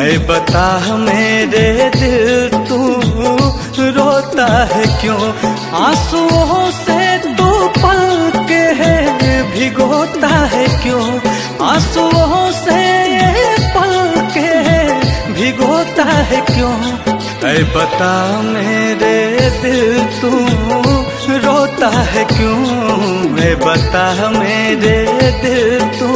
है बता मेरे दिल तू रोता है क्यों? आंसुओं से तू पल के है भिगोता है क्यों? आंसुओं से पल के भिगोता है क्यों? है बता मेरे दिल तू रोता है क्यों? मैं बता मेरे दिल तू